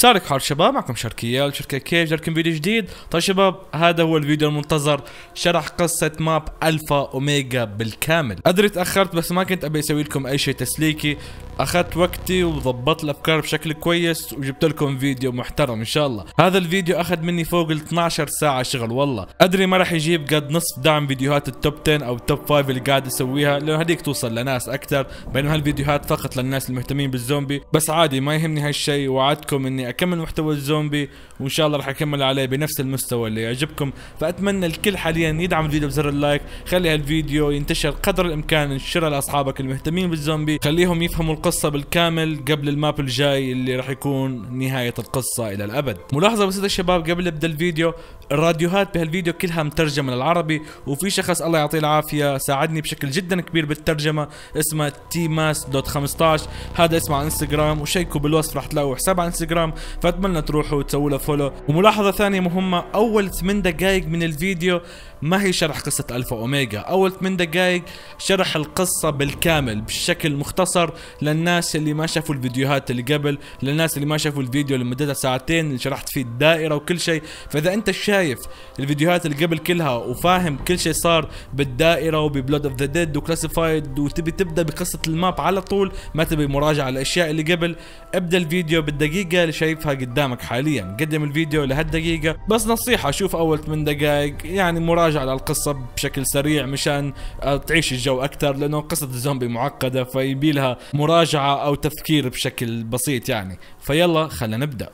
سالك حال شباب معكم شركية الشركة كيف؟ جاكم فيديو جديد. طيب شباب هذا هو الفيديو المنتظر. شرح قصة map Alpha Omega بالكامل. أدري تأخرت بس ما كنت أبي أسوي لكم أي شيء تسليكي. أخذت وقتي وضبطت الأفكار بشكل كويس وجبت لكم فيديو محترم إن شاء الله. هذا الفيديو أخذ مني فوق ال 12 ساعة شغل والله. أدري ما راح يجيب قد نصف دعم فيديوهات ال top 10 أو ال top 5 اللي قاعد أسويها لأنه هذيك توصل لناس أكثر. بينما هالفيديوهات فقط للناس المهتمين بالزومبي. بس عادي ما يهمني هالشيء وعدتكم إني أكمل محتوى الزومبي وإن شاء الله راح أكمل عليه بنفس المستوى اللي يعجبكم. فأتمنى الكل حاليا يدعم الفيديو بزر ال like خلي هالفيديو ينتشر قدر الإمكان انشره لأصحابك المهتمين بالزومبي خليهم يفهموا القصة بالكامل قبل ال map الجاي اللي راح يكون نهاية القصة إلى الأبد. ملاحظة بسيطة شباب قبل أبدأ الفيديو الراديوهات بهالفيديو كلها مترجمة للعربي وفي شخص الله يعطيه العافية ساعدني بشكل جدا كبير بالترجمة اسمه تي ماس dot 15 هذا اسمه على إنستغرام وشيكوا بالوصف راح تلاقوا حساب على إنستغرام فأتمنى تروحوا وتسووا له follow وملاحظة ثانية مهمة أول 8 دقائق من الفيديو ما هي شرح قصة Alpha Omega؟ أول 8 دقائق شرح القصة بالكامل بشكل مختصر للناس اللي ما شافوا الفيديوهات اللي قبل للناس اللي ما شافوا الفيديو اللي مدتها ساعتين اللي شرحت فيه الدائرة وكل شيء. فإذا أنت شايف الفيديوهات اللي قبل كلها وفاهم كل شيء صار بالدائرة وب Blood of the Dead و Classified وتبي تبدأ بقصة ال map على طول ما تبي مراجعة الأشياء اللي قبل ابدأ الفيديو بالدقيقة اللي شايفها قدامك حاليا. قدم الفيديو لهالدقيقة. بس نصيحة شوف أول 8 دقائق يعني مراجعة على القصة بشكل سريع مشان تعيش الجو أكثر لأنه قصة الزومبي معقدة فيبي لها مراجعة أو تفكير بشكل بسيط يعني. فيلا خلينا نبدأ.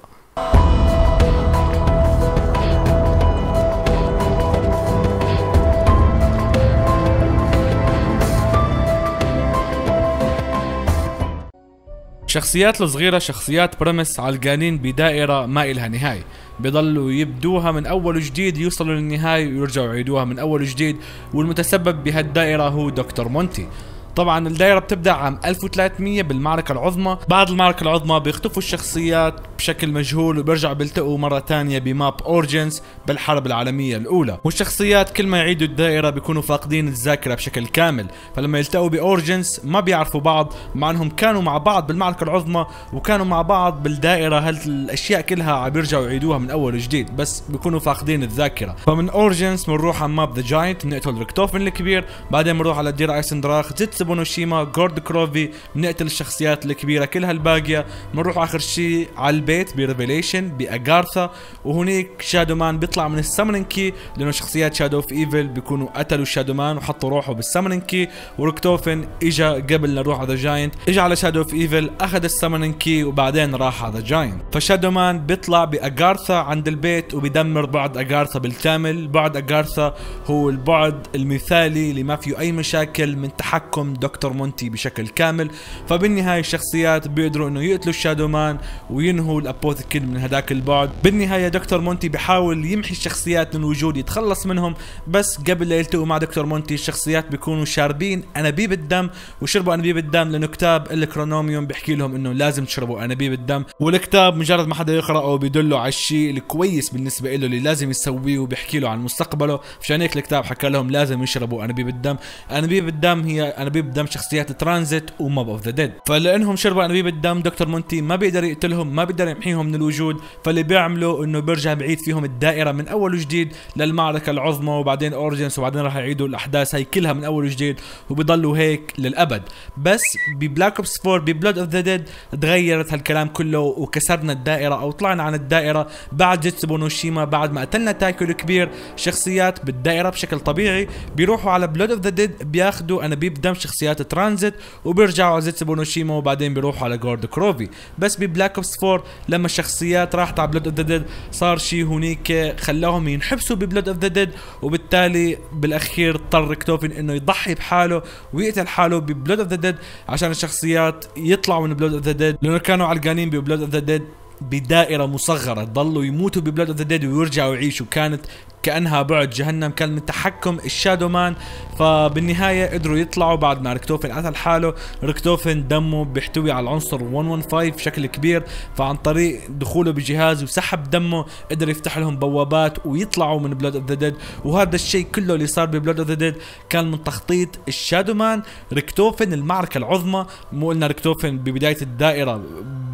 شخصيات الصغيرة شخصيات برمس علقانين بدائرة ما إلها نهاية. بيضلوا يبدوها من أول وجديد يوصلوا للنهاية ويرجعوا يعيدوها من أول وجديد والمتسبب بهالدائرة هو دكتور مونتي. طبعا الدائرة بتبدأ عام 1300 بالمعركة العظمى. بعد المعركة العظمى بيختفوا الشخصيات بشكل مجهول وبيرجعوا بيلتقوا مرة تانية بماب اورجنز بالحرب العالمية الأولى. والشخصيات كل ما يعيدوا الدائرة بيكونوا فاقدين الذاكرة بشكل كامل. فلما يلتقوا ب Origins ما بيعرفوا بعض مع إنهم كانوا مع بعض بالمعركة العظمى وكانوا مع بعض بالدائرة هالاشياء كلها عم بيرجعوا يعيدوها من أول وجديد؟ بس بيكونوا فاقدين الذاكرة. فمن Origins بنروح على map The Giant بنقتل ريكتوفن الكبير. بعدين بنروح على Der Eisendrache Zetsubou No Shima Gorod Krovi بنقتل الشخصيات الكبيرة كلها الباقية بنروح آخر شيء على البيت ب Revelations ب Agartha وهنيك Shadow Man بيطلع من السمنن كي لأنه شخصيات Shadows of Evil بيكونوا قتلوا Shadow Man وحطوا روحه من ال Summoning Key وركتوفن إجا قبل نروح على The Giant إجا على Shadows of Evil أخذ ال Summoning Key وبعدين راح على The Giant ف Shadow Man بيطلع ب Agartha عند البيت وبيدمر بعد Agartha بالكامل. بعد Agartha هو البعد المثالي اللي ما فيه أي مشاكل من تحكم دكتور مونتي بشكل كامل. فبالنهاية الشخصيات بيقدروا إنه يقتلوا ال Shadow Man وينهوا ال Apothicon من هداك البعد. بالنهاية دكتور مونتي بيحاول يمحي الشخصيات من الوجود يتخلص منهم بس قبل لا يلتقوا مع دكتور مونتي الشخصيات بيكونوا شاربين أنابيب الدم وشربوا أنابيب الدم لأنه كتاب ال Kronorium بيحكي لهم إنه لازم تشربوا أنابيب الدم. والكتاب مجرد ما حدا يقرأه بيدله على الشيء الكويس بالنسبة له اللي لازم يسويه وبيحكي له عن مستقبله. مشان هيك الكتاب حكى لهم لازم يشربوا أنابيب الدم. أنابيب الدم هي أنابيب دم شخصيات TranZit و Mob of the Dead. فلأنهم شربوا انابيب الدم دكتور مونتي ما بيقدر يقتلهم ما بيقدر يمحيهم من الوجود. فاللي بيعملوا إنه بيرجع بعيد فيهم الدائرة من أول وجديد للمعركة العظمى وبعدين Origins وبعدين راح يعيدوا الأحداث هي كلها من أول وجديد وبيضلوا هيك للأبد. بس ب Black Ops 4 ب Blood of the Dead تغيرت هالكلام كله وكسرنا الدائرة أو طلعنا عن الدائرة بعد Zetsubou بعد ما قتلنا تايكو الكبير شخصيات بالدائرة بشكل طبيعي بيروحوا على Blood of the Dead بياخذوا انابيب دم شخصيات ترانزيت وبيرجعوا على Zetsubou No Shima وبعدين بيروحوا على Gorod Krovi. بس ب Black Ops 4 لما الشخصيات راحت على Blood of the Dead صار شيء هنيك خلاهم ينحبسوا ب Blood of the Dead وبالتالي بالأخير اضطر ريكتوفن إنه يضحي بحاله ويقتل حاله ب Blood of the Dead عشان الشخصيات يطلعوا من Blood of the Dead لأنه كانوا علقانين ب Blood of the Dead بدائرة مصغرة ضلوا يموتوا ب Blood of the Dead ويرجعوا يعيشوا. كانت كأنها بعد جهنم كان من تحكم ال Shadow Man. فبالنهاية قدروا يطلعوا بعد ما ريكتوفن قتل حاله. ريكتوفن دمه بيحتوي على العنصر 115 بشكل كبير. فعن طريق دخوله بجهاز وسحب دمه قدر يفتح لهم بوابات ويطلعوا من Blood of the Dead وهذا الشيء كله اللي صار ب Blood of the Dead كان من تخطيط ال Shadow Man. ريكتوفن المعركة العظمى. مو قلنا ريكتوفن ببداية الدائرة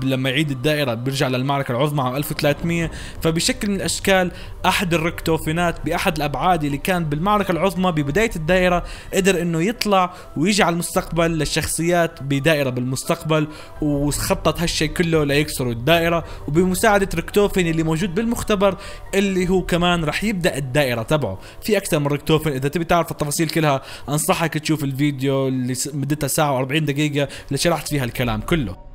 لما يعيد الدائرة بيرجع للمعركة العظمى عام 1300 فبشكل من الأشكال أحد الريكتوفنات بأحد الأبعاد اللي كان بالمعركة العظمى ببداية الدائرة قدر إنه يطلع ويجي على المستقبل للشخصيات بدائرة بالمستقبل وخطط هالشيء كله ليكسروا الدائرة. وبمساعدة ريكتوفن اللي موجود بالمختبر اللي هو كمان راح يبدأ الدائرة تبعه. في أكثر من ريكتوفن إذا تبي تعرف التفاصيل كلها أنصحك تشوف الفيديو اللي مدتها ساعة و40 دقيقة اللي شرحت فيها الكلام كله.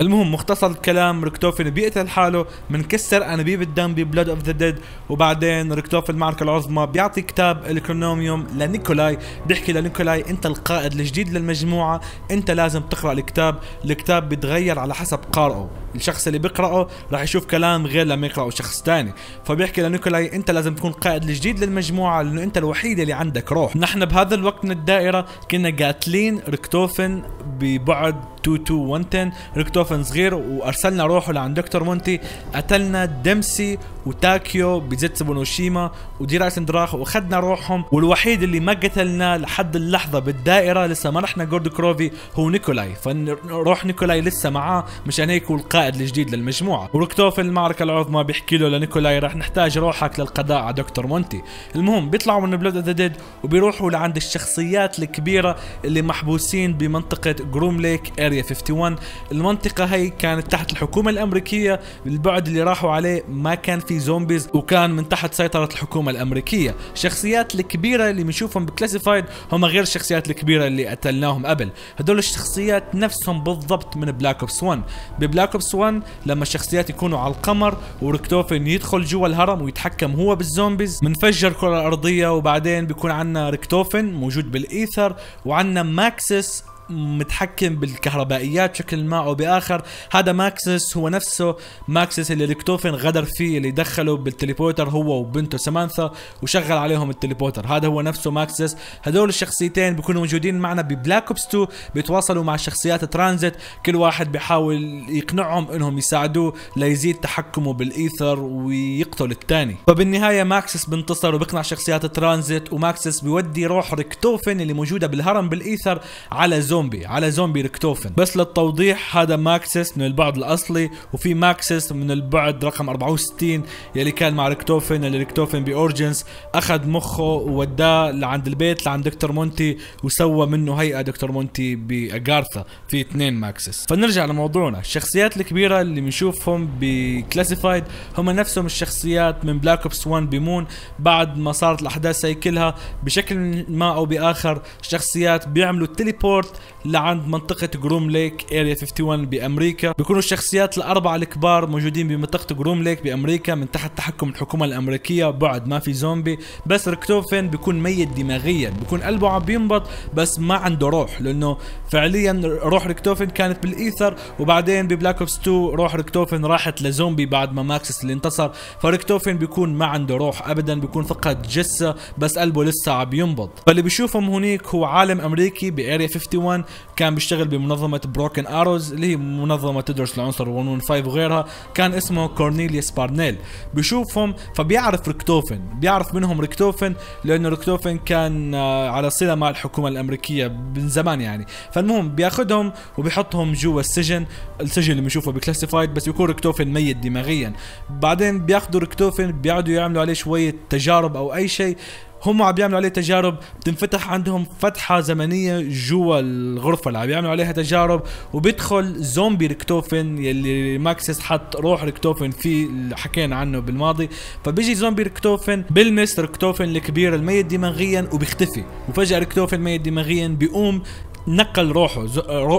المهم مختصر الكلام. ريكتوفن بيقتل حاله منكسر انابيب الدم ب Blood of the Dead وبعدين ريكتوفن المعركه العظمى بيعطي كتاب ال Kronorium لنيكولاي. بيحكي لنيكولاي أنت القائد الجديد للمجموعة أنت لازم تقرأ الكتاب. الكتاب بيتغير على حسب قارئه. الشخص اللي بيقرأه راح يشوف كلام غير لما يقرأه شخص ثاني فبيحكي لنيكولاي أنت لازم تكون قائد الجديد للمجموعة لأنه أنت الوحيد اللي عندك روح. نحن بهذا الوقت من الدائرة كنا قاتلين ريكتوفن ببعد 2210 ريكتوفن صغير وأرسلنا روحه لعند دكتور مونتي. قتلنا ديمسي وتاكيو ب Zetsubou No Shima و Der Eisendrache وأخذنا روحهم. والوحيد اللي ما قتلناه لحد اللحظة بالدائرة لسه ما رحنا Gorod Krovi هو نيكولاي. فروح نيكولاي لسه معاه مشان هيك هو القائد الجديد للمجموعة. وركتوفن المعركة العظمى بيحكي له لنيكولاي رح نحتاج روحك للقضاء على دكتور مونتي. المهم بيطلعوا من Blood of the Dead وبيروحوا لعند الشخصيات الكبيرة اللي محبوسين بمنطقة Groom Lake Area 51 المنطقة هي كانت تحت الحكومة الأمريكية. البعد اللي راحوا عليه ما كان في زومبيز وكان من تحت سيطرة الحكومة الأمريكية. الشخصيات الكبيرة اللي بنشوفهم ب Classified هم غير الشخصيات الكبيرة اللي قتلناهم قبل. هدول الشخصيات نفسهم بالضبط من Black Ops 1 ب Black Ops 1 لما الشخصيات يكونوا على القمر وركتوفن يدخل جوا الهرم ويتحكم هو بالزومبيز. منفجر الكرة الأرضية وبعدين بيكون عندنا ريكتوفن موجود بال Aether وعندنا ماكسس متحكم بالكهربائيات بشكل ما أو بآخر. هذا ماكسس هو نفسه ماكسس اللي ريكتوفن غدر فيه اللي دخله بال teleporter هو وبنته سمانثا وشغل عليهم ال teleporter هذا هو نفسه ماكسس. هذول الشخصيتين بيكونوا موجودين معنا ب Black Ops 2 بيتواصلوا مع شخصيات ترانزيت. كل واحد بيحاول يقنعهم إنهم يساعدوه ليزيد تحكمه بال Aether ويقتل الثاني. فبالنهاية ماكسس بينتصر وبيقنع شخصيات ترانزيت وماكسس بيودي روح ريكتوفن اللي موجودة بالهرم بال Aether على زون زومبي على زومبي ريكتوفن بس للتوضيح هذا ماكسس من البعد الأصلي وفي ماكسس من البعد رقم 64 يلي كان مع ريكتوفن اللي ريكتوفن ب Origins أخذ مخه ووداه لعند البيت لعند دكتور مونتي وسوى منه هيئة دكتور مونتي ب Agartha في اثنين ماكسس فنرجع لموضوعنا. الشخصيات الكبيرة اللي بنشوفهم ب Classified هم نفسهم الشخصيات من Black Ops 1 ب Moon بعد ما صارت الأحداث هي كلها بشكل ما أو بآخر شخصيات بيعملوا teleport لعند منطقة Groom Lake Area 51 بأمريكا. بيكونوا الشخصيات الأربعة الكبار موجودين بمنطقة Groom Lake بأمريكا من تحت تحكم الحكومة الأمريكية. بعد ما في زومبي بس ريكتوفن بيكون ميت دماغيا. بيكون قلبه عم بينبض بس ما عنده روح لأنه فعليا روح ريكتوفن كانت بال Aether وبعدين ب Black Ops 2 روح ريكتوفن راحت لزومبي بعد ما ماكسس اللي انتصر. فريكتوفن بيكون ما عنده روح ابدا بيكون فقط جثة بس قلبه لسه عم ينبض. فاللي بيشوفهم هنيك هو عالم أمريكي ب Area 51 كان بيشتغل بمنظمة Broken Arrow اللي هي منظمة تدرس العنصر 115 وغيرها. كان اسمه كورنيليوس بارنيل بيشوفهم فبيعرف ريكتوفن بيعرف منهم ريكتوفن لأنه ريكتوفن كان آه، على صلة مع الحكومة الأمريكية من زمان يعني. فالمهم بياخذهم وبيحطهم جوا السجن. السجن اللي بنشوفه ب Classified بس يكون ريكتوفن ميت دماغيا. بعدين بياخذوا ريكتوفن بيقعدوا يعملوا عليه شوية تجارب أو أي شيء. هم عم بيعملوا عليه تجارب بتنفتح عندهم فتحة زمنية جوا الغرفة اللي عم بيعملوا عليها تجارب وبيدخل زومبي ريكتوفن يلي ماكسس حط روح ريكتوفن فيه اللي حكينا عنه بالماضي. فبيجي زومبي ريكتوفن بيلمس ريكتوفن الكبير الميت دماغيا وبيختفي. وفجأة ريكتوفن ميت دماغيا بيقوم نقل روحه.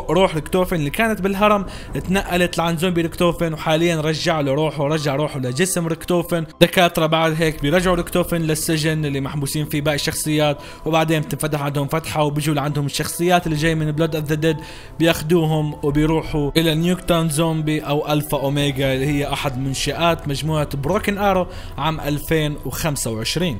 روح ريكتوفن اللي كانت بالهرم تنقلت لعند زومبي ريكتوفن وحاليا رجع له روحه رجع روحه لجسم ريكتوفن دكاترة بعد هيك بيرجعوا ريكتوفن للسجن اللي محبوسين فيه باقي الشخصيات وبعدين بتنفتح عندهم فتحة وبيجوا لعندهم الشخصيات اللي جاي من Blood of the Dead بياخذوهم وبيروحوا إلى Nuketown Zombies أو Alpha Omega اللي هي أحد منشئات مجموعة Broken Arrow عام 2025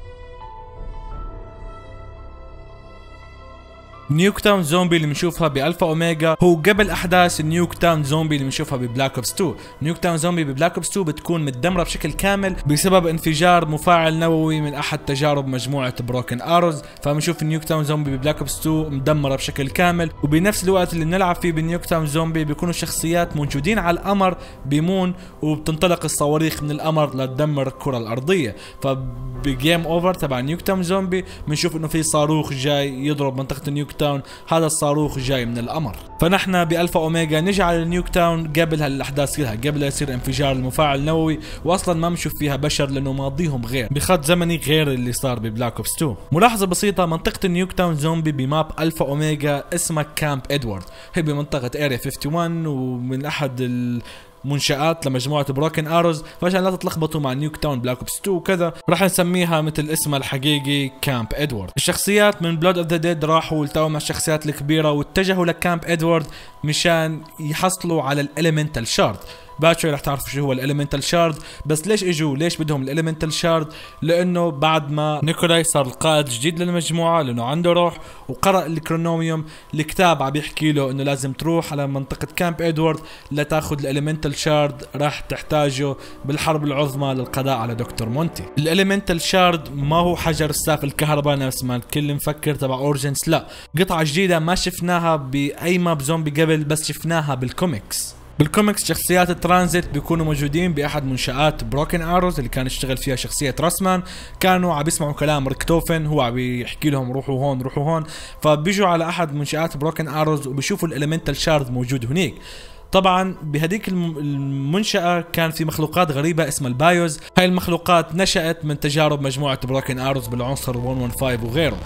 Nuketown Zombies اللي بنشوفها ب Alpha Omega هو قبل أحداث Nuketown Zombies اللي بنشوفها ب Black Ops 2 Nuketown Zombies ب Black Ops 2 بتكون متدمرة بشكل كامل بسبب انفجار مفاعل نووي من أحد تجارب مجموعة Broken Arrow فبنشوف Nuketown Zombies ب Black Ops 2 مدمرة بشكل كامل. وبنفس الوقت اللي بنلعب فيه ب Nuketown Zombies بيكونوا شخصيات موجودين على القمر ب Moon وبتنطلق الصواريخ من القمر لتدمر الكرة الأرضية. فب game over تبع Nuketown Zombies بنشوف إنه في صاروخ جاي يضرب منطقة Nuketown هذا الصاروخ جاي من القمر. فنحن ب Alpha Omega نجي على Nuketown قبل هالأحداث كلها قبل يصير انفجار المفاعل النووي واصلا ما بنشوف فيها بشر لأنه ماضيهم غير. بخط زمني غير اللي صار ب Black Ops 2 ملاحظة بسيطة منطقة Nuketown Zombies ب map Alpha Omega اسمها Camp Edward هي بمنطقة Area 51 ومن أحد منشآت لمجموعة Broken Arrow فعشان لا تتلخبطوا مع Nuketown Black Ops 2 وكذا. راح نسميها مثل اسمها الحقيقي Camp Edward الشخصيات من Blood of the Dead راحوا والتقوا مع الشخصيات الكبيرة واتجهوا ل Camp Edward مشان يحصلوا على ال Elemental Shard شوي رح تعرفوا شو هو ال Elemental Shard بس ليش إجوا؟ ليش بدهم ال Elemental Shard لأنه بعد ما نيكولاي صار القائد الجديد للمجموعة لأنه عنده روح وقرأ ال Kronorium. الكتاب عم يحكي له إنه لازم تروح على منطقة Camp Edward لتاخذ ال Elemental Shard راح تحتاجه بالحرب العظمى للقضاء على دكتور مونتي. ال Elemental Shard ما هو حجر الستاف الكهرباء نفس ما الكل مفكر تبع Origins لا. قطعة جديدة ما شفناها بأي map زومبي قبل بس شفناها بال comics بال comics شخصيات الترانزيت بيكونوا موجودين بأحد منشآت Broken Arrow اللي كان يشتغل فيها شخصية رسمان كانوا عم يسمعوا كلام ريكتوفن هو عم يحكي لهم روحوا هون روحوا هون. فبيجوا على أحد منشآت Broken Arrow وبيشوفوا ال Elemental Shard موجود هنيك. طبعا بهديك المنشأة كان في مخلوقات غريبة اسمها البايوز. هاي المخلوقات نشأت من تجارب مجموعة Broken Arrow بالعنصر 115 وغيره.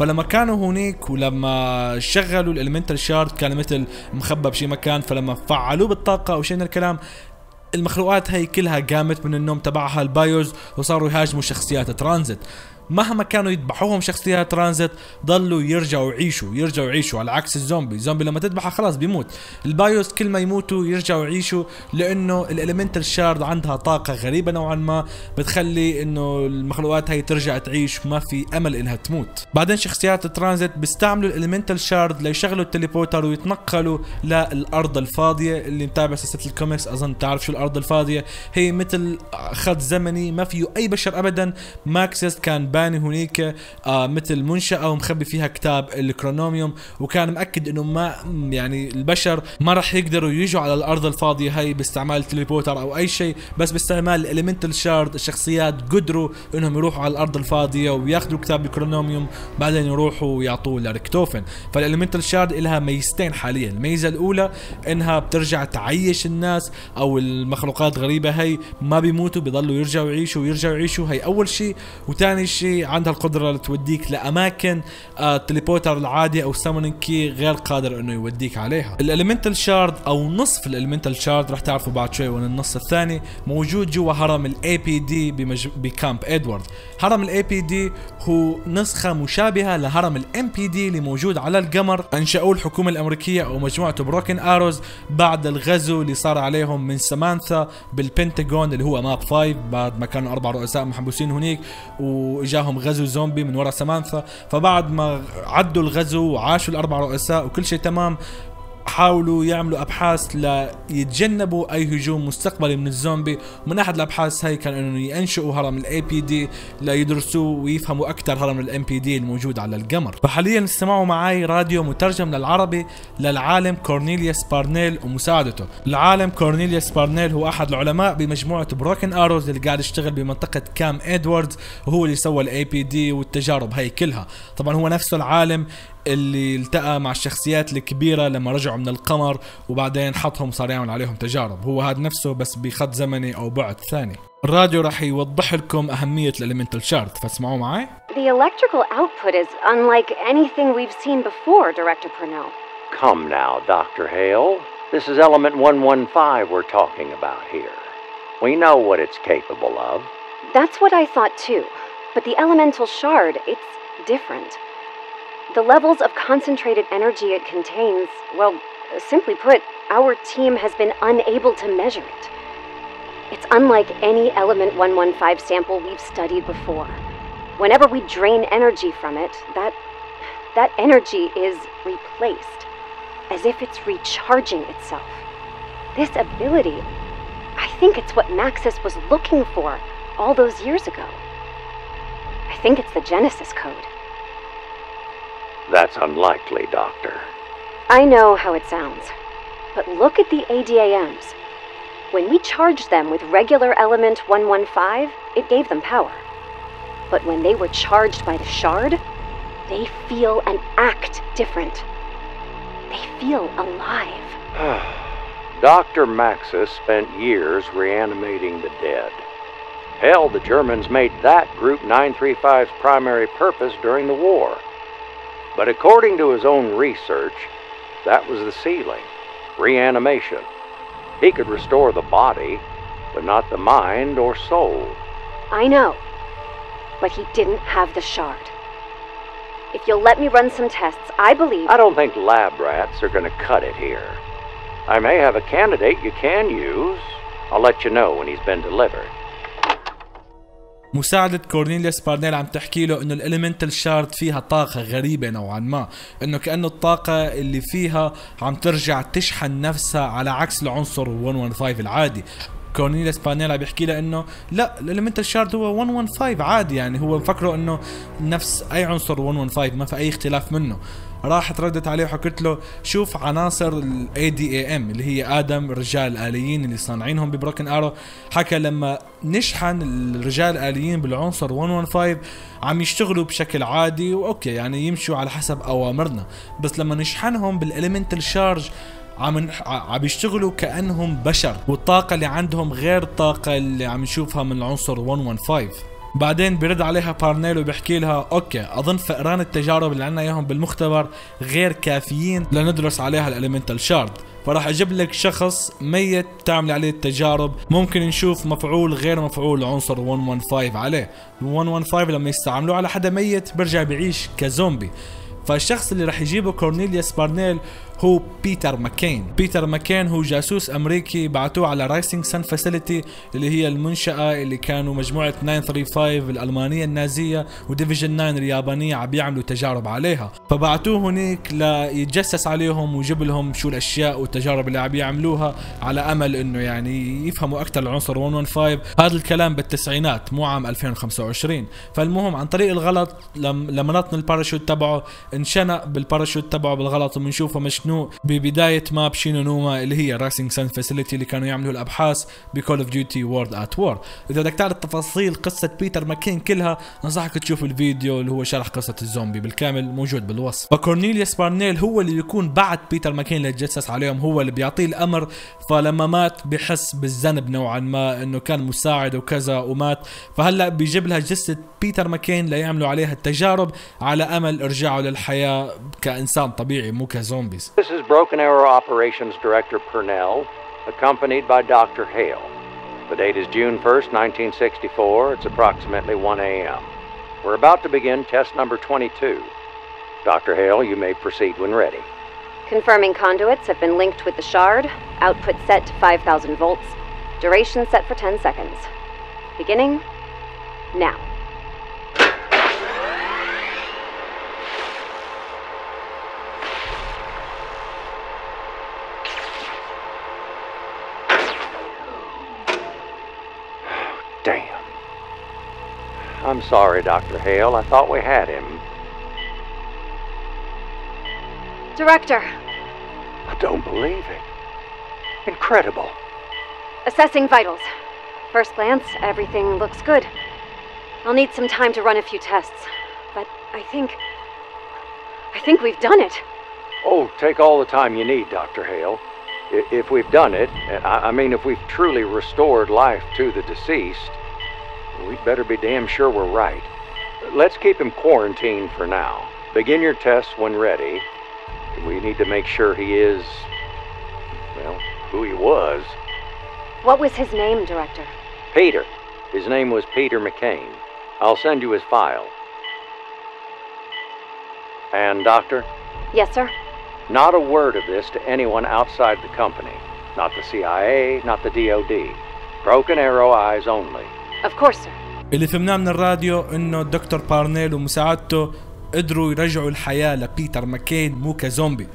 فلما كانوا هونيك ولما شغلوا ال Elemental Shard كان مثل مخبى بشي مكان فلما فعلوه بالطاقة أو شيء من الكلام المخلوقات هاي كلها قامت من النوم تبعها البايوز وصاروا يهاجموا شخصيات ترانزيت مهما كانوا يذبحوهم شخصيات ترانزيت ضلوا يرجعوا يعيشوا يرجعوا يعيشوا على عكس الزومبي. الزومبي لما تذبحه خلاص بيموت. البايوس كل ما يموتوا يرجعوا يعيشوا لأنه ال Elemental Shard عندها طاقة غريبة نوعا ما بتخلي إنه المخلوقات هاي ترجع تعيش وما في أمل إنها تموت. بعدين شخصيات الترانزيت بيستعملوا ال Elemental Shard ليشغلوا ال teleporter ويتنقلوا للأرض الفاضية اللي متابع سلسلة الكوميكس أظن تعرف شو الأرض الفاضية؟ هي مثل خط زمني ما فيه أي بشر ابدا. ماكسس كان باني هناك آه مثل منشأة ومخبي فيها كتاب ال Kronorium وكان مأكد إنه ما يعني البشر ما راح يقدروا يجوا على الأرض الفاضية هاي باستعمال ال teleporter أو أي شيء بس باستعمال ال Elemental Shard الشخصيات قدروا إنهم يروحوا على الأرض الفاضية وياخذوا كتاب ال Kronorium بعدين يروحوا ويعطوه لريكتوفن فال Elemental Shard لها ميزتين حاليا. الميزة الأولى إنها بترجع تعيش الناس أو المخلوقات غريبة هي ما بيموتوا بيضلوا يرجعوا يعيشوا ويرجعوا يعيشوا هي أول شيء. وثاني شيء عندها القدرة لتوديك لأماكن آه ال teleporter العادي أو Summoning Key غير قادر إنه يوديك عليها. ال Elemental Shard أو نصف ال Elemental Shard رح تعرفوا بعد شوي وين النص الثاني موجود جوا هرم ال APD. ب Camp Edward هرم ال APD هو نسخة مشابهة لهرم ال MPD اللي موجود على القمر. أنشأوه الحكومة الأمريكية أو مجموعة Broken Arrow بعد الغزو اللي صار عليهم من سمانثا بالبنتاغون اللي هو map 5 بعد ما كانوا أربع رؤساء محبوسين هنيك. واجاهم جاهم غزو زومبي من ورا سمانثا فبعد ما عدوا الغزو وعاشوا الأربع رؤساء وكل شيء تمام حاولوا يعملوا أبحاث ليتجنبوا أي هجوم مستقبلي من الزومبي. ومن أحد الأبحاث هاي كان انه ينشئوا هرم ال APD ليدرسوه ويفهموا أكثر هرم ال MPD الموجود على القمر. فحاليا استمعوا معي راديو مترجم للعربي للعالم كورنيليوس بارنيل ومساعدته. العالم كورنيليوس بارنيل هو أحد العلماء بمجموعة Broken Arrow اللي قاعد يشتغل بمنطقة Camp Edwards. وهو اللي سوى ال APD والتجارب هاي كلها. طبعا هو نفسه العالم اللي التقى مع الشخصيات الكبيره لما رجعوا من القمر وبعدين حطهم وصار يعمل عليهم تجارب هو هذا نفسه بس بخط زمني أو بعد ثاني الراديو راح يوضح لكم أهمية الإليمنتال شارد فاسمعوا معي The electrical output is unlike anything we've seen before, Director Purnell. come now, Dr. Hale. This is element 115 we're talking about here. We know what it's capable of. That's what I thought too. But the elemental shard, it's different. The levels of concentrated energy it contains, well, simply put, our team has been unable to measure it. It's unlike any element 115 sample we've studied before. Whenever we drain energy from it, that that energy is replaced as if it's recharging itself. This ability, I think it's what Maxis was looking for all those years ago. I think it's the Genesis code. That's unlikely, Doctor. I know how it sounds. But look at the ADAMs. When we charged them with regular element 115, it gave them power. But when they were charged by the shard, they feel and act different. They feel alive. Dr. Maxis spent years reanimating the dead. Hell, the Germans made that Group 935's primary purpose during the war. But according to his own research, that was the ceiling reanimation. He could restore the body, but not the mind or soul. I know. But he didn't have the shard. If you'll let me run some tests, I believe. I don't think lab rats are going to cut it here. I may have a candidate you can use. I'll let you know when he's been delivered. مساعدة كورنيليوس بارنيل عم تحكي له إنه ال Elemental Shard فيها طاقة غريبة نوعا ما. إنه كأنه الطاقة اللي فيها عم ترجع تشحن نفسها على عكس العنصر 115 العادي. كورنيليوس بارنيل بيحكي له إنه لا ال Elemental Shard هو 115 عادي يعني هو مفكره إنه نفس أي عنصر 115 ما في أي اختلاف منه. راحت ردت عليه وحكت له شوف عناصر الاي دي اي ام اللي هي آدم الرجال الاليين اللي صانعينهم ب Broken Arrow. حكى لما نشحن الرجال الآليين بالعنصر 115 عم يشتغلوا بشكل عادي و okay يعني يمشوا على حسب أوامرنا. بس لما نشحنهم بال Elemental Shard عم عم يشتغلوا كأنهم بشر والطاقة اللي عندهم غير الطاقة اللي عم نشوفها من العنصر 115 بعدين بيرد عليها بارنيل وبيحكي لها okay أظن فئران التجارب اللي عنا إياهم بالمختبر غير كافيين لندرس عليها ال Elemental Shard فراح أجيب لك شخص ميت تعمل عليه التجارب ممكن نشوف مفعول غير مفعول عنصر 115 عليه. 115 لما يستعملوه على حدا ميت برجع بيعيش كزومبي. فالشخص اللي راح يجيبه كورنيليوس بارنيل هو بيتر ماكين. بيتر ماكين هو جاسوس أمريكي بعثوه على Rising Sun Facility اللي هي المنشأة اللي كانوا مجموعة 935 الألمانية النازية و Division 9 اليابانية عم يعملوا تجارب عليها. فبعثوه هناك ليتجسس عليهم ويجيب لهم شو الأشياء والتجارب اللي عم يعملوها على أمل إنه يعني يفهموا أكثر العنصر 115 هذا الكلام بالتسعينات مو عام 2025 فالمهم عن طريق الغلط لما نطن الباراشوت تبعه انشنق بالباراشوت تبعه بالغلط وبنشوفه مشنوق شنو ببداية map Shi No Numa اللي هي Rising Sun Facility اللي كانوا يعملوا الأبحاث ب Call of Duty World at War إذا بدك تعرف تفاصيل قصة بيتر ماكين كلها أنصحك تشوف الفيديو اللي هو شرح قصة الزومبي بالكامل موجود بالوصف. فكورنيليوس بارنيل هو اللي بيكون بعت بيتر ماكين ليتجسس عليهم هو اللي بيعطيه الأمر. فلما مات بحس بالذنب نوعا ما إنه كان مساعد وكذا ومات. فهلأ بيجيب لها جثة بيتر ماكين ليعملوا عليها التجارب على أمل إرجاعه للحياة كإنسان طبيعي مو كزومبيز. This is Broken Arrow Operations Director Purnell, accompanied by Dr. Hale. The date is June 1st, 1964. It's approximately 1 a.m. We're about to begin test number 22. Dr. Hale, you may proceed when ready. Confirming conduits have been linked with the shard. Output set to 5,000 volts. Duration set for 10 seconds. Beginning now. I'm sorry, Dr. Hale. I thought we had him. Director, I don't believe it. Incredible. assessing vitals. First glance, everything looks good. I'll need some time to run a few tests, but I think. I think we've done it. Oh, take all the time you need, Dr. Hale. If we've done it, I I mean, if we've truly restored life to the deceased, we'd better be damn sure we're right. Let's keep him quarantined for now. Begin your tests when ready. We need to make sure he is, well, who he was. What was his name, Director? Peter. His name was Peter McCain. I'll send you his file. And, Doctor, Yes, sir? not a word of this to anyone outside the company. Not the CIA, not the DOD. Broken Arrow eyes only. Of course, sir. اللي فهمناه من الراديو إنه الدكتور بارنيل ومساعدته قدروا يرجعوا الحياة لبيتر ماكين مو كزومبي.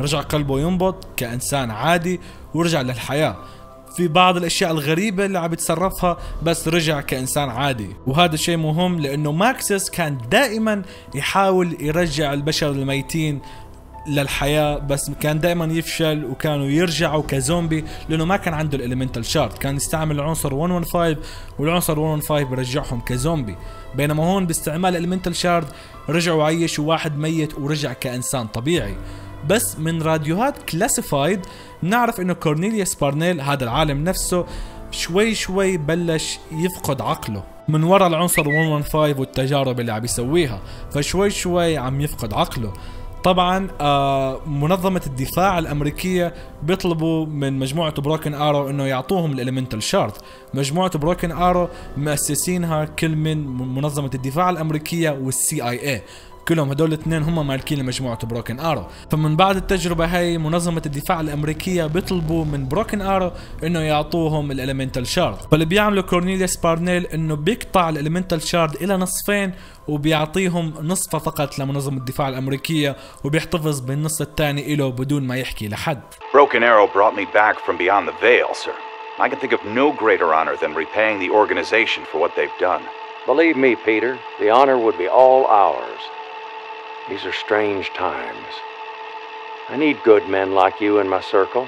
رجع قلبه ينبض كإنسان عادي ورجع للحياة. في بعض الأشياء الغريبة اللي عم يتصرفها بس رجع كإنسان عادي. وهذا شيء مهم لأنه ماكسس كان دائما يحاول يرجع البشر الميتين للحياة بس كان دائما يفشل وكانوا يرجعوا كزومبي لأنه ما كان عنده ال Elemental Shard كان يستعمل العنصر 115 والعنصر 115 برجعهم كزومبي. بينما هون باستعمال ال Elemental Shard رجعوا عيشوا واحد ميت ورجع كإنسان طبيعي. بس من راديوهات Classified نعرف إنه كورنيليوس بارنيل هذا العالم نفسه شوي شوي بلش يفقد عقله. من وراء العنصر 115 والتجارب اللي عم يسويها فشوي شوي عم يفقد عقله. طبعا آه منظمة الدفاع الأمريكية بيطلبوا من مجموعة Broken Arrow إنه يعطوهم ال elemental shard مجموعة Broken Arrow مؤسسينها كل من منظمة الدفاع الأمريكية وال CIA كلهم هدول الاثنين هم مالكين مجموعة Broken Arrow فمن بعد التجربة هاي منظمة الدفاع الأمريكية بيطلبوا من Broken Arrow إنه يعطوهم ال elemental shard فاللي بيعمله كورنيليوس بارنيل إنه بيقطع ال elemental shard إلى نصفين وبيعطيهم نصفه فقط لمنظمة الدفاع الامريكية وبيحتفظ بالنص الثاني له بدون ما يحكي لحد Broken Arrow brought me back from beyond the veil, sir. I can think of no greater honor than repaying the organization for what they've done. Believe me, Peter, the honor would be all ours. These are strange times. I need good men like you in my circle.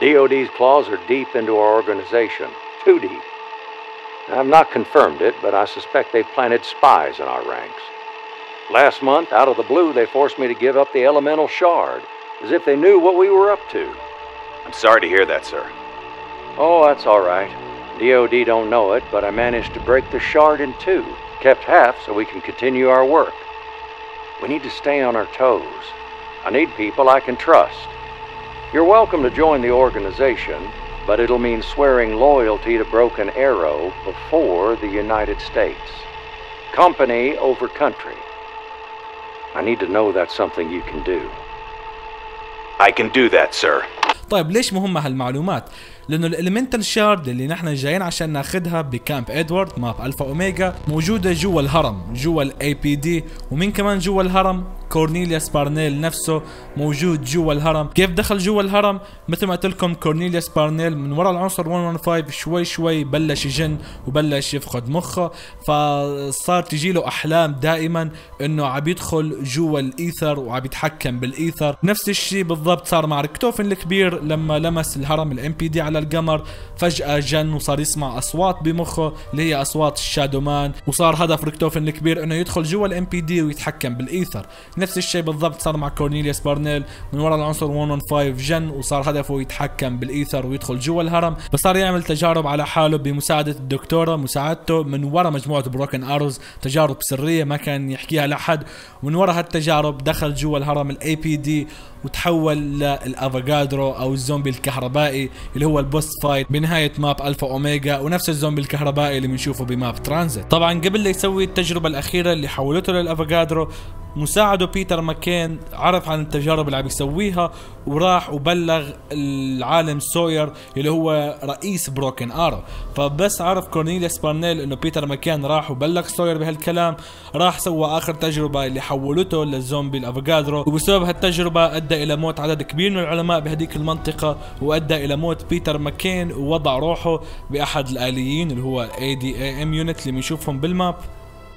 DOD's claws are deep into our organization, too deep. I've not confirmed it, but I suspect they've planted spies in our ranks. Last month, out of the blue, they forced me to give up the elemental shard, as if they knew what we were up to. I'm sorry to hear that, sir. Oh, that's all right. DOD don't know it, but I managed to break the shard in two. Kept half so we can continue our work. We need to stay on our toes. I need people I can trust. You're welcome to join the organization, but it'll mean swearing loyalty to Broken Arrow before the United States. Company over country. I need to know that's something you can do. I can do that, sir. طيب ليش مهمة هالمعلومات؟ لأنه ال elemental shard اللي نحن جايين عشان ناخدها ب Camp Edward map Alpha Omega موجودة جوا الهرم جوا ال APD ومين كمان جوا الهرم كورنيليوس بارنيل نفسه موجود جوا الهرم. كيف دخل جوا الهرم؟ مثل ما قلت لكم كورنيليوس بارنيل من وراء العنصر 115 شوي شوي بلش يجن وبلش يفقد مخه. فصار تجي له أحلام دائما إنه عم يدخل جوا الإيثر وعم يتحكم بالإيثر. نفس الشيء بالضبط صار مع ركتوفن الكبير لما لمس الهرم ال MPD على القمر. فجأة جن وصار يسمع أصوات بمخه اللي هي أصوات ال Shadow Man وصار هدف ركتوفن الكبير إنه يدخل جوا ال MPD ويتحكم بالإيثر. نفس الشيء بالضبط صار مع كورنيليوس بارنيل من وراء العنصر 115 جن وصار هدفه يتحكم بالإيثر ويدخل جوا الهرم بس صار يعمل تجارب على حاله بمساعدة الدكتورة مساعدته من وراء مجموعة Broken Arrow تجارب سرية ما كان يحكيها لحد ومن وراء هالتجارب دخل جوا الهرم ال APD وتحول للافوغادرو أو الزومبي الكهربائي اللي هو ال boss fight بنهاية map Alpha Omega ونفس الزومبي الكهربائي اللي بنشوفه ب map Transit. طبعا قبل لا يسوي التجربة الأخيرة اللي حولته للافوغادرو مساعده بيتر ماكين عرف عن التجارب اللي عم يسويها وراح وبلغ العالم سوير اللي هو رئيس Broken Arrow فبس عرف كورنيليوس بارنيل إنه بيتر ماكين راح وبلغ سوير بهالكلام راح سوى آخر تجربة اللي حولته للزومبي الافوغادرو وبسبب هالتجربة أدى إلى موت عدد كبير من العلماء بهديك المنطقة وأدى إلى موت بيتر ماكين ووضع روحه بأحد الآليين اللي هو ADAM unit اللي بنشوفهم بال map.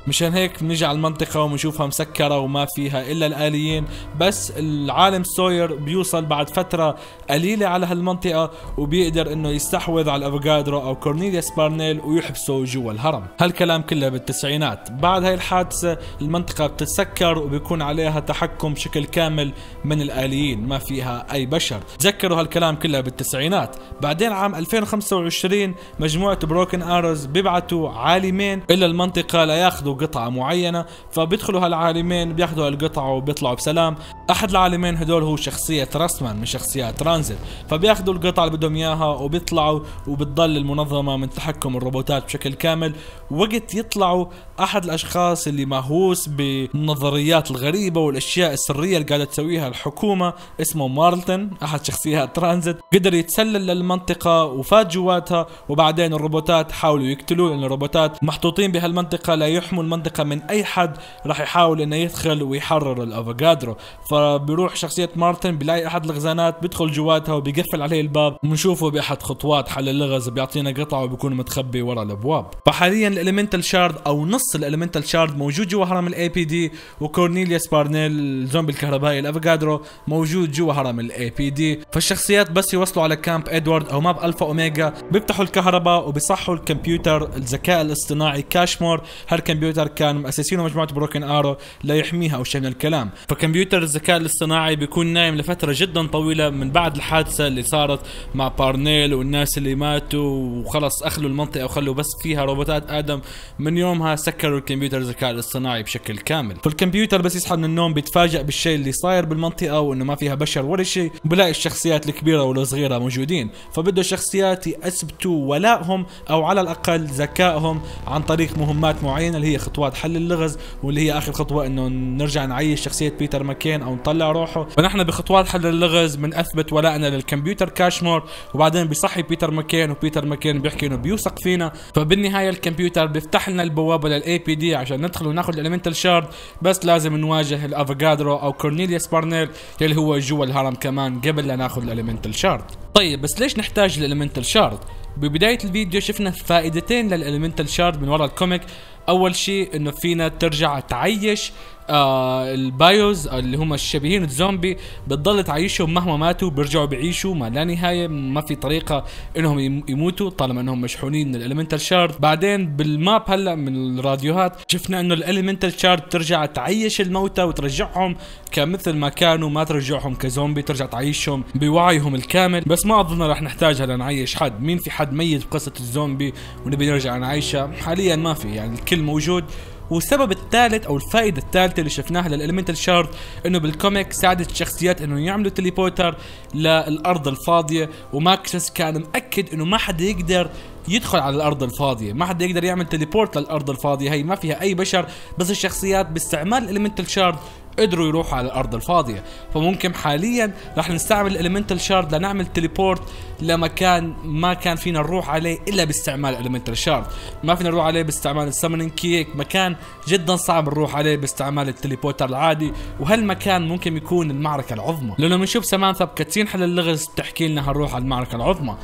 مشان هيك بنيجي على المنطقة وبنشوفها مسكرة وما فيها إلا الآليين. بس العالم سوير بيوصل بعد فترة قليلة على هالمنطقة وبيقدر إنه يستحوذ على الأفوغادرو أو كورنيليوس بارنيل ويحبسه جوا الهرم. هالكلام كله بالتسعينات. بعد هاي الحادثة المنطقة بتتسكر وبيكون عليها تحكم بشكل كامل من الآليين ما فيها أي بشر. تذكروا هالكلام كله بالتسعينات. بعدين عام 2025 مجموعة Broken Arrow بيبعتوا عالمين إلى المنطقة لياخذوا بياخذوا قطعة معينة فبيدخلوا هالعالمين بياخذوا القطعه وبيطلعوا بسلام. أحد العالمين هدول هو شخصية رسما من شخصيات ترانزيت. فبياخذوا القطعة اللي بدهم إياها وبيطلعوا وبتضل المنظمة من تحكم الروبوتات بشكل كامل. وقت يطلعوا أحد الأشخاص اللي مهووس بالنظريات الغريبة والأشياء السرية اللي قاعدة تسويها الحكومة اسمه مارلتون أحد شخصيات ترانزيت. قدر يتسلل للمنطقة وفات جواتها وبعدين الروبوتات حاولوا يقتلوه لأن الروبوتات محطوطين بهالمنطقة لا يحموا المنطقة من أي حد راح يحاول إنه يدخل ويحرر الأفوغادرو. فبيروح شخصية مارتن بيلاقي أحد الخزانات بيدخل جواتها وبيقفل عليه الباب. بنشوفه بأحد خطوات حل اللغز بيعطينا قطعة وبيكون متخبي ورا الأبواب. فحاليا ال elemental shard أو نص ال elemental shard موجود جوا هرم ال APD وكورنيليوس بارنيل الزومبي الكهربائي الأفوغادرو موجود جوا هرم ال APD فالشخصيات بس يوصلوا على Camp Edward أو map Alpha Omega بيفتحوا الكهرباء وبيصحوا الكمبيوتر الذكاء الاصطناعي راشمور. هالكمبيوتر كان مؤسسينه مجموعة Broken Arrow ليحميها أو شيء من الكلام. فكمبيوتر الذكاء الاصطناعي بيكون نايم لفترة جدا طويلة من بعد الحادثة اللي صارت مع بارنيل والناس اللي ماتوا وخلص أخلوا المنطقة وخلوا بس فيها روبوتات. آدم من يومها سكروا الكمبيوتر الذكاء الاصطناعي بشكل كامل. فالكمبيوتر بس يصحى من النوم بيتفاجئ بالشيء اللي صاير بالمنطقة وإنه ما فيها بشر ولا شيء بلاقي الشخصيات الكبيرة والصغيره موجودين. فبده الشخصيات يثبتوا ولائهم أو على الأقل ذكائهم عن طريق مهمات معينة اللي هي خطوات حل اللغز واللي هي آخر خطوة إنه نرجع نعيش شخصية بيتر ماكين أو نطلع روحه. فنحن بخطوات حل اللغز بنثبت ولائنا للكمبيوتر راشمور وبعدين بيصحي بيتر ماكين وبيتر ماكين بيحكي إنه بيوثق فينا. فبالنهاية الكمبيوتر بيفتح لنا البوابة لل APD عشان ندخل وناخذ ال elemental shard بس لازم نواجه الأفوغادرو أو كورنيليوس بارنيل اللي هو جوا الهرم كمان قبل لا ناخذ ال elemental shard طيب بس ليش نحتاج ال elemental shard ببداية الفيديو شفنا فائدتين لل elemental shard من وراء ال comic. أول شيء إنه فينا ترجع تعيش آه البايوز اللي هم الشبيهين الزومبي بتضل تعيشهم مهما ماتوا بيرجعوا بيعيشوا ما لا نهاية ما في طريقة إنهم يموتوا طالما إنهم مشحونين من ال elemental shard بعدين بال map هلأ من الراديوهات شفنا إنه ال elemental shard ترجع تعيش الموتى وترجعهم كمثل ما كانوا ما ترجعهم كزومبي ترجع تعيشهم بوعيهم الكامل. بس ما أظن رح نحتاجها لنعيش حد. مين في حد ميت بقصة الزومبي ونبي نرجع نعيشها؟ حاليا ما في يعني الكل موجود. والسبب الثالث أو الفائدة الثالثة اللي شفناها لل elemental shard إنه بال comic ساعدت الشخصيات إنه يعملوا teleport للأرض الفاضية وماكسس كان مأكد إنه ما حدا يقدر يدخل على الأرض الفاضية ما حدا يقدر يعمل teleport للأرض الفاضية هي ما فيها أي بشر بس الشخصيات باستعمال ال elemental shard قدروا يروحوا على الأرض الفاضية. فممكن حاليا راح نستعمل ال elemental shard لنعمل teleport لمكان ما كان فينا نروح عليه إلا باستعمال ال Elemental Shard ما فينا نروح عليه باستعمال ال Summoning Key مكان جدا صعب نروح عليه باستعمال ال teleporter العادي. وهالمكان ممكن يكون المعركة العظمى. لأنه بنشوف سمانثا ب cutscene حل اللغز بتحكي لنا هنروح على المعركة العظمى.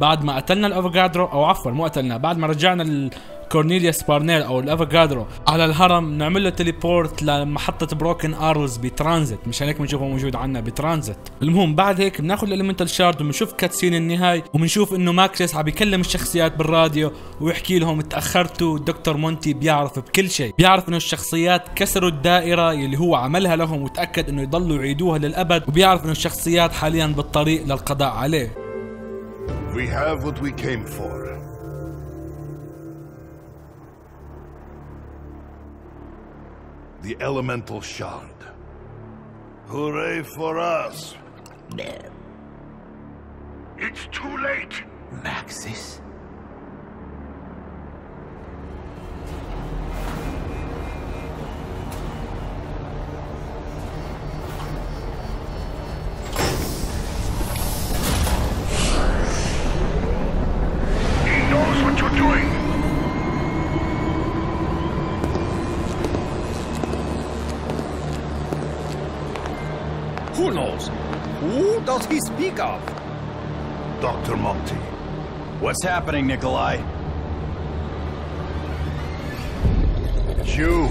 بعد ما قتلنا الأفوكادرو أو عفوا مو قتلنا بعد ما رجعنا كورنيليوس بارنيل أو الافوكادرو على الهرم نعمل له teleport لمحطة Broken Arrow ب Tranzit مشان هيك بنشوفه موجود عندنا بترانزيت المهم بعد هيك بناخذ ال Elemental Shard وبنشوف cutscene النهاية وبنشوف إنه ماكسيس عم يكلم الشخصيات بالراديو ويحكي لهم تاخرتوا دكتور مونتي بيعرف بكل شيء. بيعرف إنه الشخصيات كسروا الدائرة اللي هو عملها لهم وتأكد إنه يضلوا يعيدوها للأبد وبيعرف إنه الشخصيات حاليا بالطريق للقضاء عليه. We have what we came for. The elemental shard. Hooray for us! It's too late! Maxis? Does he speak of? Dr. Monty. What's happening, Nikolai? You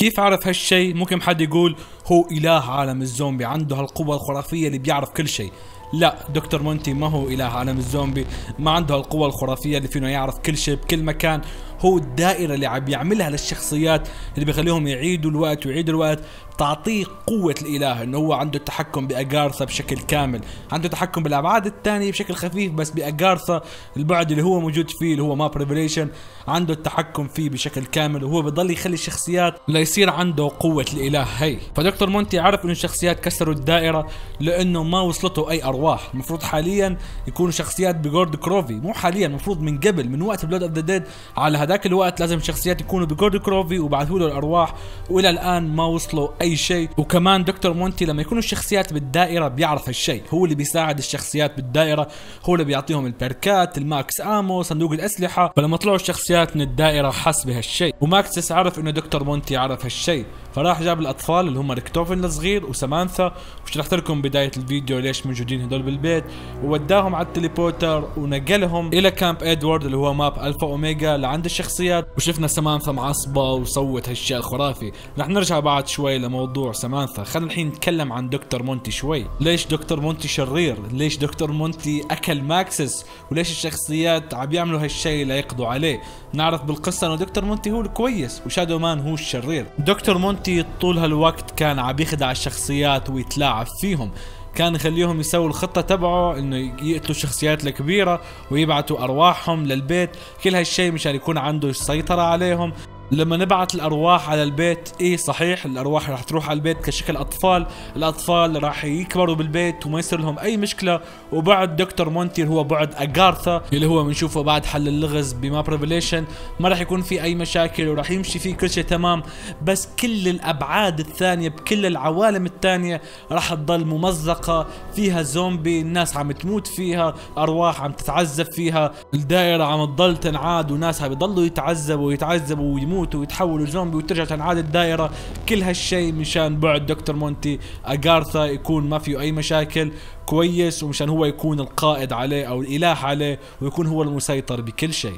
كيف عرف هالشيء؟ ممكن حد يقول هو إله عالم الزومبي عنده هالقوة الخرافية اللي بيعرف كل شيء. لا دكتور مونتي ما هو إله عالم الزومبي ما عنده القوة الخرافية اللي فينه يعرف كل شيء بكل مكان. هو الدائرة اللي عم يعملها للشخصيات اللي بيخليهم يعيدوا الوقت ويعيدوا الوقت. تعطيه قوة الإله إنه هو عنده التحكم بأجارثا بشكل كامل عنده تحكم بالأبعاد الثانية بشكل خفيف بس بأجارثا البعد اللي هو موجود فيه اللي هو map Revelations عنده التحكم فيه بشكل كامل وهو بضل يخلي الشخصيات ليصير عنده قوة الإله. هي. فدكتور مونتي عرف إنه الشخصيات كسروا الدائرة لأنه ما وصلته أي أرواح. المفروض حاليا يكونوا شخصيات ب Gorod Krovi مو حاليا المفروض من قبل من وقت Blood of the Dead على هذاك الوقت لازم شخصيات يكونوا ب Gorod Krovi وبعثوا له الأرواح وإلى الآن ما وصلوا أي شيء. وكمان دكتور مونتي لما يكونوا الشخصيات بالدائرة بيعرف هالشيء. هو اللي بيساعد الشخصيات بالدائرة. هو اللي بيعطيهم البركات ال Max Ammo صندوق الأسلحة. فلما طلعوا الشخصيات من الدائرة حس بهالشيء. وماكسس عرف إنه دكتور مونتي عرف هالشيء. فراح جاب الأطفال اللي هم ريكتوفن الصغير وسامانثا. وشرحت لكم بداية الفيديو ليش موجودين هدول بالبيت. ووداهم على ال teleporter ونقلهم إلى Camp Edward اللي هو map Alpha Omega لعند الشخصيات. وشفنا سامانثا معصبة وصوت هالشيء الخرافي. رح نرجع بعد شوي لموضوع سامانثا خلينا الحين نتكلم عن دكتور مونتي شوي. ليش دكتور مونتي شرير؟ ليش دكتور مونتي أكل ماكسس؟ وليش الشخصيات عم يعملوا هالشيء ليقضوا عليه؟ نعرف بالقصة إنه دكتور مونتي هو الكويس و Shadowman هو الشرير. دكتور مونتي طول هالوقت كان عم يخدع الشخصيات ويتلاعب فيهم. كان يخليهم يسووا الخطة تبعه إنه يقتلوا الشخصيات الكبيرة ويبعتوا أرواحهم للبيت. كل هالشيء مشان يكون عنده السيطرة عليهم. لما نبعت الأرواح على البيت إيه صحيح الأرواح راح تروح على البيت كشكل أطفال الأطفال راح يكبروا بالبيت وما يصير لهم أي مشكلة. وبعد دكتور مونتي اللي هو بعد أجارثا اللي هو بنشوفه بعد حل اللغز ب map Revelations ما راح يكون في أي مشاكل وراح يمشي فيه كل شيء تمام. بس كل الأبعاد الثانية بكل العوالم الثانية راح تضل ممزقة. فيها زومبي الناس عم تموت فيها أرواح عم تتعذب فيها. الدائرة عم تضل تنعاد وناس عم يضلوا يتعذبوا ويتعذبوا ويموتوا. ويتحولوا زومبي وترجع تنعاد الدائره كل هالشيء مشان بعد دكتور مونتي اجارثا يكون ما فيه اي مشاكل كويس ومشان هو يكون القائد عليه أو الاله عليه ويكون هو المسيطر بكل شيء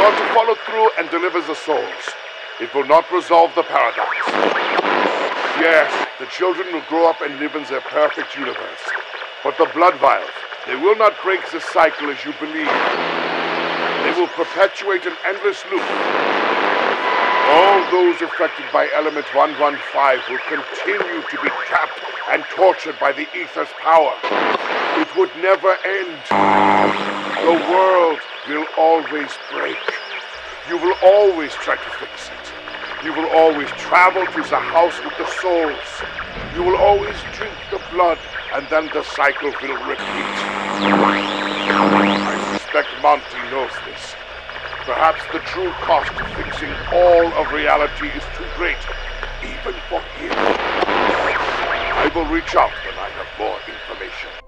you are to follow through and deliver the souls, it will not resolve the paradox. Yes, the children will grow up and live in their perfect universe. But the blood vials, they will not break the cycle as you believe. They will perpetuate an endless loop. All those affected by element 115 will continue to be trapped and tortured by the ether's power. It would never end. The world will always break. You will always try to fix it. You will always travel to the house with the souls. You will always drink the blood, and then the cycle will repeat. Suspect Monty knows this. Perhaps the true cost of fixing all of reality is too great, even for him. I will reach out when I have more information.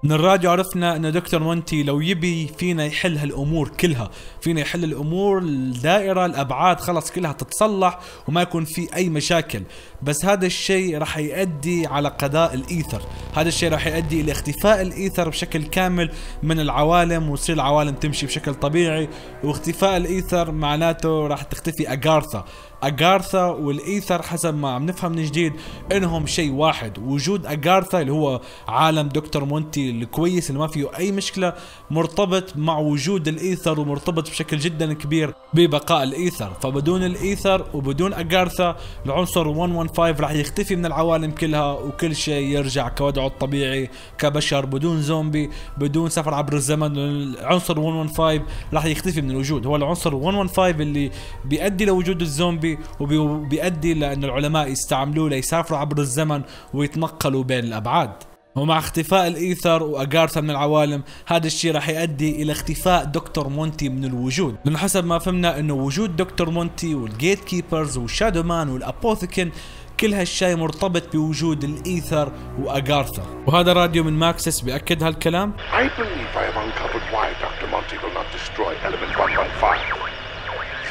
من الراديو عرفنا انه دكتور مونتي لو يبي فينا يحل هالأمور كلها فينا يحل الأمور الدائرة الأبعاد خلص كلها تتصلح وما يكون في أي مشاكل. بس هذا الشيء راح يؤدي على قضاء الإيثر. هذا الشيء راح يؤدي إلى اختفاء الإيثر بشكل كامل من العوالم وتصير العوالم تمشي بشكل طبيعي واختفاء الإيثر معناته راح تختفي أجارثا. أجارثا والإيثر حسب ما عم نفهم من جديد إنهم شيء واحد. وجود أجارثا اللي هو عالم دكتور مونتي الكويس اللي ما فيه أي مشكلة مرتبط مع وجود الإيثر ومرتبط بشكل جدا كبير ببقاء الإيثر. فبدون الإيثر وبدون أجارثا العنصر 115 راح يختفي من العوالم كلها وكل شيء يرجع كوضعه الطبيعي كبشر بدون زومبي بدون سفر عبر الزمن. العنصر 115 راح يختفي من الوجود. هو العنصر 115 اللي بيؤدي لوجود الزومبي وبيؤدي لأن العلماء يستعملوه ليسافروا عبر الزمن ويتنقلوا بين الأبعاد ومع اختفاء الإيثر واجارثا من العوالم هذا الشيء راح يؤدي إلى اختفاء دكتور مونتي من الوجود لأنه حسب ما فهمنا إنه وجود دكتور مونتي وال Gatekeepers وال Shadowman وال Apothicon كل هالشيء مرتبط بوجود الإيثر واجارثا وهذا راديو من ماكسس بيأكد هالكلام I believe I have uncovered why Dr. Monty will not destroy element 115.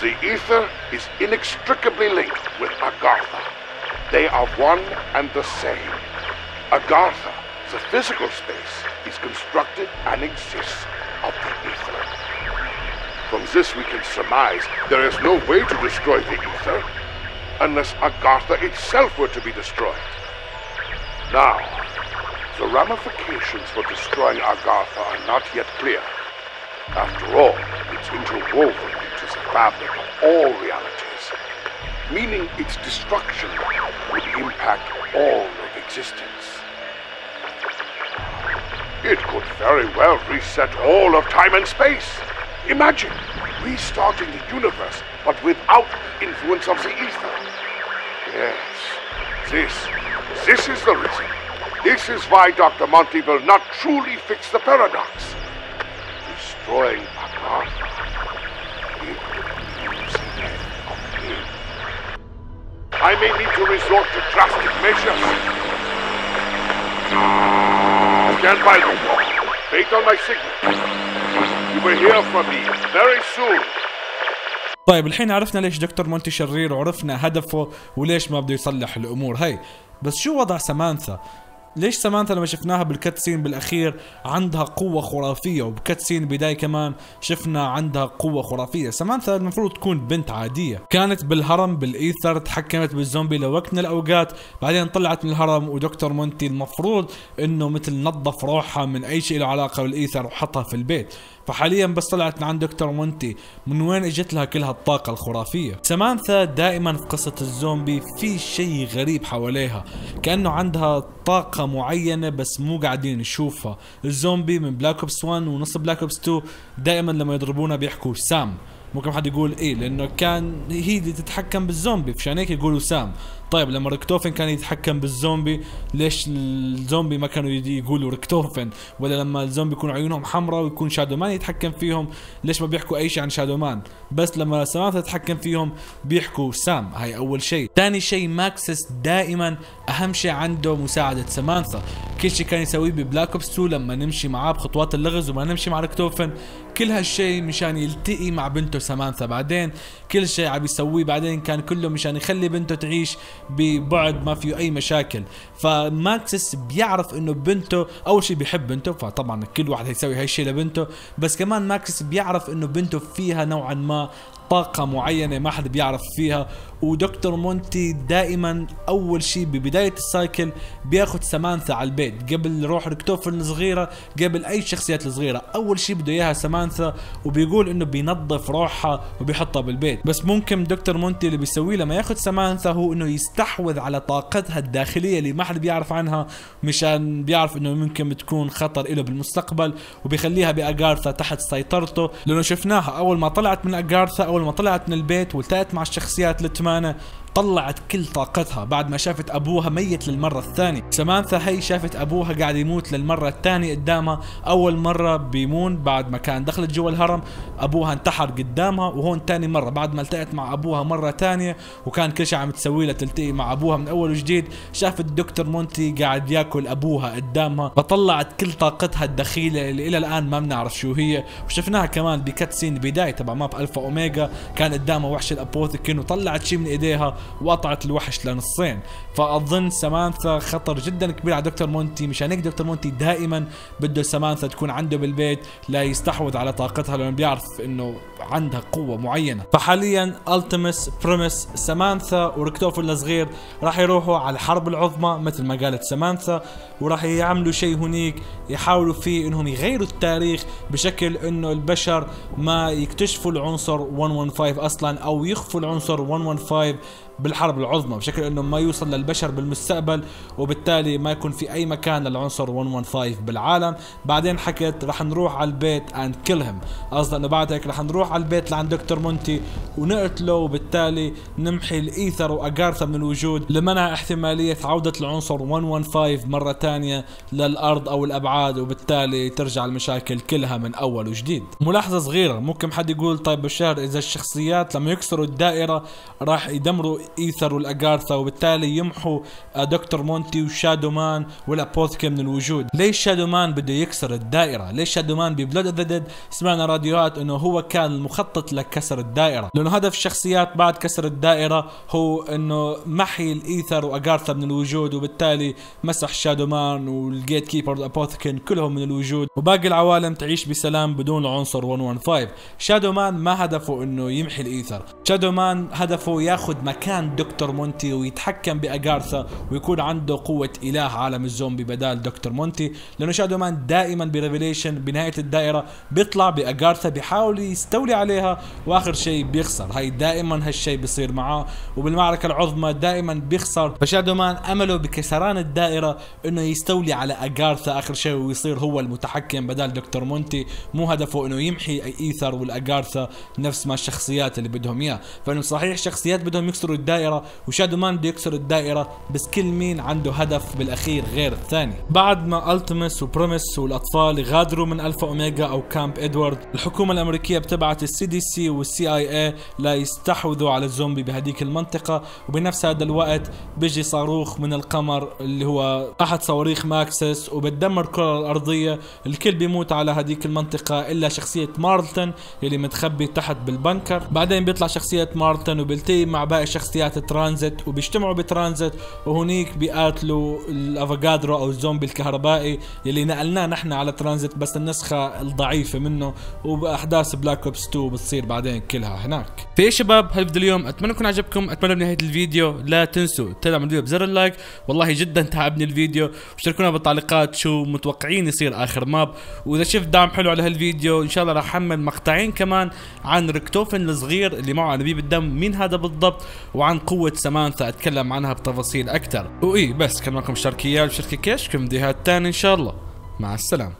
The ether is inextricably linked with Agartha. They are one and the same. Agartha, the physical space, is constructed and exists of the ether. From this we can surmise there is no way to destroy the ether unless Agartha itself were to be destroyed. Now, the ramifications for destroying Agartha are not yet clear. After all, it's interwoven of all realities, meaning its destruction would impact all of existence. It could very well reset all of time and space. Imagine restarting the universe, but without influence of the ether. Yes, this, this is the reason. This is why Dr. Monty will not truly fix the paradox. Destroying Agartha. I may need to resort to drastic measures. Stand by, Doctor. Wait on my signal. You will hear from me very soon. طيب الحين عرفنا ليش دكتور مونتي شرير وعرفنا هدفه وليش ما بده يصلح الأمور هاي بس شو وضع سمانثا ليش سمانثا لما شفناها بالكاتسين بالأخير عندها قوة خرافية؟ وبكاتسين بداية كمان شفنا عندها قوة خرافية. سمانثا المفروض تكون بنت عادية. كانت بالهرم بالإيثر تحكمت بالزومبي لوقت من الأوقات. بعدين طلعت من الهرم ودكتور مونتي المفروض إنه مثل نظف روحها من أي شيء له علاقة بالإيثر وحطها في البيت. فحاليا بس طلعت من عند دكتور مونتي. من وين إجت لها كل هالطاقة الخرافية؟ سمانثا دائما في قصة الزومبي في شيء غريب حواليها. كأنه عندها طاقة معينة بس مو قاعدين نشوفها الزومبي من Black Ops 1 ونص Black Ops 2 دائما لما يضربونا بيحكوا سام. ممكن حد يقول إيه لأنه كان هي اللي تتحكم بالزومبي. فعشان هيك يقولوا سام. طيب لما ريكتوفن كان يتحكم بالزومبي ليش الزومبي ما كانوا يقولوا ريكتوفن ولا لما الزومبي يكون عيونهم حمراء ويكون Shadowman يتحكم فيهم ليش ما بيحكوا أي شيء عن Shadowman؟ بس لما سمانثا تتحكم فيهم بيحكوا سام. هاي أول شيء. ثاني شيء ماكسس دائما أهم شيء عنده مساعدة سمانثا كل شيء كان يسويه ب Black Ops 2 لما نمشي معاه بخطوات اللغز وما نمشي مع ريكتوفن كل هالشيء مشان يلتقي مع بنته سمانثا بعدين كل شيء عم يسويه بعدين كان كله مشان يخلي بنته تعيش ببعد ما فيه أي مشاكل. فماكسس بيعرف إنه بنته أول شيء بيحب بنته فطبعا كل واحد هيسوي هاي الشيء لبنته. بس كمان ماكسس بيعرف إنه بنته فيها نوعا ما طاقة معينة ما حدا بيعرف فيها. ودكتور مونتي دائما أول شيء ببداية ال cycle بياخد سمانثا على البيت. قبل روح ريكتوفن الصغيرة قبل أي شخصيات الصغيرة أول شيء بده إياها سمانثا وبيقول إنه بينظف روحها وبيحطها بالبيت. بس ممكن دكتور مونتي اللي بيسويه لما ياخد سمانثا هو إنه يستحوذ على طاقتها الداخلية اللي ما حدا بيعرف عنها مشان بيعرف إنه ممكن بتكون خطر له بالمستقبل وبيخليها بأجارثا تحت سيطرته. لأنه شفناها أول ما طلعت من أجارثا أول ما طلعت من البيت والتقت مع الشخصيات semana. طلعت كل طاقتها بعد ما شافت أبوها ميت للمرة الثانية. سمانثا هي شافت أبوها قاعد يموت للمرة الثانية قدامها. أول مرة بيمون بعد ما كان دخلت جوا الهرم أبوها انتحر قدامها وهون ثاني مرة بعد ما التقت مع أبوها مرة ثانية وكان كل شيء عم تسويه لتلتقي مع أبوها من أول وجديد. شافت الدكتور مونتي قاعد ياكل أبوها قدامها. فطلعت كل طاقتها الداخلية اللي إلى الآن ما بنعرف شو هي. وشفناها كمان ب cutscene بداية تبع map Alpha Omega كان قدامها وحش ال Apothicon وطلعت شيء من إيديها. وقطعت الوحش لنصين فأظن سمانثا خطر جدا كبير على دكتور مونتي مشان هيك دكتور مونتي دائما بده سمانثا تكون عنده بالبيت ليستحوذ على طاقتها لأنه بيعرف إنه عندها قوة معينة. فحاليا التمس بريمس سمانثا وركتوفل الصغير راح يروحوا على الحرب العظمى مثل ما قالت سمانثا وراح يعملوا شيء هنيك يحاولوا فيه إنهم يغيروا التاريخ بشكل إنه البشر ما يكتشفوا العنصر 115 أصلا أو يخفوا العنصر 115 بالحرب العظمى بشكل إنه ما يوصل للبشر بالمستقبل وبالتالي ما يكون في أي مكان للعنصر 115 بالعالم. بعدين حكت رح نروح على البيت and kill him قصدي إنه بعد هيك رح نروح على البيت لعند دكتور مونتي ونقتله وبالتالي نمحي الإيثر وأجارثا من الوجود لمنع احتمالية عودة العنصر 115 مرة ثانية للأرض أو الأبعاد وبالتالي ترجع المشاكل كلها من أول وجديد. ملاحظة صغيرة ممكن حد يقول طيب بشار إذا الشخصيات لما يكسروا الدائرة راح يدمروا إيثر والاجارثا وبالتالي يمحوا آه، دكتور مونتي وشادو مان وال Apothicon من الوجود. ليش شادو مان بده يكسر الدائرة؟ ليش شادو مان ب Blood of the Dead سمعنا راديوهات إنه هو كان المخطط لكسر الدائرة. لأنه هدف الشخصيات بعد كسر الدائرة هو إنه محي ال Aether واجارثا من الوجود وبالتالي مسح شادو مان وال Gatekeeper وال Apothicon كلهم من الوجود. وباقي العوالم تعيش بسلام بدون العنصر 115 شادو مان ما هدفه إنه يمحي ال Aether. شادو مان هدفه ياخذ مكان مكان دكتور مونتي ويتحكم بأجارثا ويكون عنده قوة إله عالم الزومبي بدال دكتور مونتي لأنه شادو مان دائما ب Revelations بنهاية الدائرة بيطلع بأجارثا بيحاول يستولي عليها وآخر شيء بيخسر. هاي دائما هالشيء بيصير معاه وبالمعركة العظمى دائما بيخسر. فشادو مان أمله بكسران الدائرة إنه يستولي على أجارثا آخر شيء ويصير هو المتحكم بدال دكتور مونتي. مو هدفه إنه يمحي Aether والأجارثا نفس ما الشخصيات اللي بدهم إياه. فإنه صحيح شخصيات بدهم يكسروا الدائرة وشادو مان بده يكسر الدائرة بس كل مين عنده هدف بالأخير غير الثاني. بعد ما Ultimis و Primis والأطفال غادروا من Alpha Omega أو Camp Edward الحكومة الأمريكية بتبعت ال CDC وال CIA ليستحوذوا على الزومبي بهديك المنطقة وبنفس هذا الوقت بيجي صاروخ من القمر اللي هو أحد صواريخ ماكسس وبتدمر الكرة الأرضية الكل بيموت على هديك المنطقة إلا شخصية مارلتون اللي متخبي تحت بال bunker. بعدين بيطلع شخصية مارلتون وبيلتقي مع باقي شخصيات ترانزيت وبيجتمعوا بترانزيت وهنيك بيقاتلوا ال Avogadro أو الزومبي الكهربائي يلي نقلناه نحن على ترانزيت بس النسخة الضعيفة منه وبأحداث Black Ops 2 بتصير بعدين كلها هناك. في شباب هالفيديو اليوم أتمنى يكون عجبكم أتمنى بنهاية الفيديو لا تنسوا تدعموا الفيديو بزر ال like. والله جدا تعبني الفيديو وشاركونا بالتعليقات شو متوقعين يصير آخر map. وإذا شفت دعم حلو على هالفيديو إن شاء الله راح أحمل مقطعين كمان عن ريكتوفن الصغير اللي معه انابيب الدم. مين هذا بالضبط؟ وعن قوة سمانثا أتكلم عنها بتفاصيل أكثر. وإيه بس كان معكم شركيال شركة كيش كم فيديوهات تاني إن شاء الله. مع السلامة.